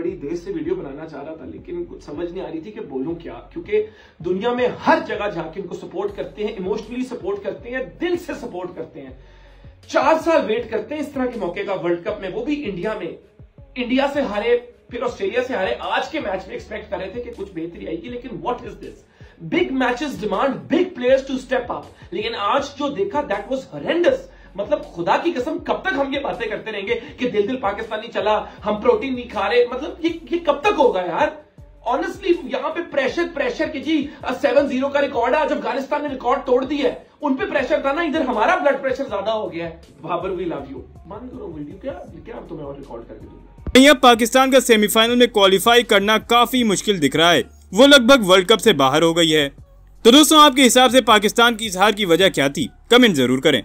बड़ी देर से वीडियो बनाना चाह रहा था, लेकिन कुछ समझ नहीं आ रही थी कि बोलूँ क्या। क्योंकि दुनिया में हर जगह जाके इनको सपोर्ट करते हैं इमोशनली सपोर्ट करते हैं, दिल से सपोर्ट करते हैं। चार साल वेट करते हैं इस तरह के मौके का वर्ल्ड कप में। वो भी इंडिया में। इंडिया से हारे, फिर ऑस्ट्रेलिया से हारे, आज के मैच में एक्सपेक्ट कर रहे थे कि कुछ बेहतरी आएगी, लेकिन what is this big matches demand big players to step up लेकिन आज जो देखा दैट वाज हॉरेंडस मतलब खुदा की कसम, कब तक हम ये बातें करते रहेंगे कि दिल दिल पाकिस्तानी चला, हम प्रोटीन नहीं खा रहे? मतलब ये ये कब तक होगा यार? ऑनेस्टली यहाँ पे प्रेशर प्रेशर की जी सेवन ज़ीरो का रिकॉर्ड है, आज अफ़गानिस्तान ने रिकॉर्ड तोड़ दिया है। उन पे प्रेशर था ना, इधर हमारा ब्लड प्रेशर ज़्यादा हो गया है। बाबर वी लव यू मान करो वीडियो क्या क्या तुम्हें और रिकॉर्ड करके दूँगा? यहाँ पाकिस्तान का सेमीफाइनल में क्वालिफाई करना काफ़ी मुश्किल दिख रहा है। वो लगभग वर्ल्ड कप से बाहर हो गई है। तो दोस्तों, आपके हिसाब से पाकिस्तान की इस हार की वजह क्या थी? कमेंट ज़रूर करें।